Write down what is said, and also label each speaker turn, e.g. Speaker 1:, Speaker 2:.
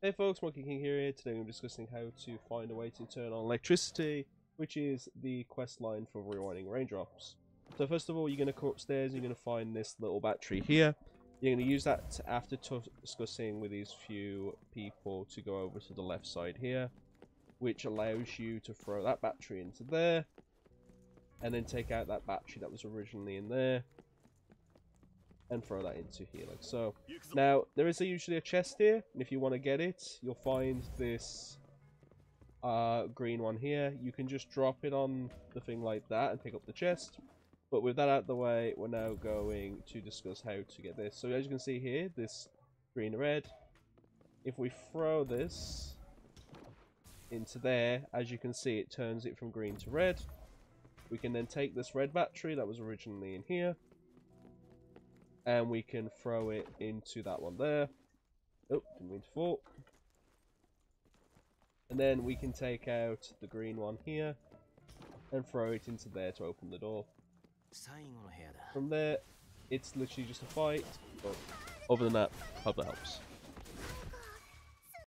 Speaker 1: Hey folks, Monkey King here. Today I'm discussing how to find a way to turn on electricity, which is the quest line for rewinding raindrops. So first of all, you're going to come upstairs, you're going to find this little battery here. You're going to use that after discussing with these few people to go over to the left side here, which allows you to throw that battery into there, and then take out that battery that was originally in there, and throw that into here like so. Now, there is a, usually a chest here, and if you want to get it, you'll find this uh, green one here. You can just drop it on the thing like that and pick up the chest. But with that out of the way, we're now going to discuss how to get this. So as you can see here, this green red, if we throw this into there, as you can see, it turns it from green to red. We can then take this red battery that was originally in here, and we can throw it into that one there. Oh, didn't mean to fall. And then we can take out the green one here and throw it into there to open the door. From there, it's literally just a fight, but other than that, hope that helps.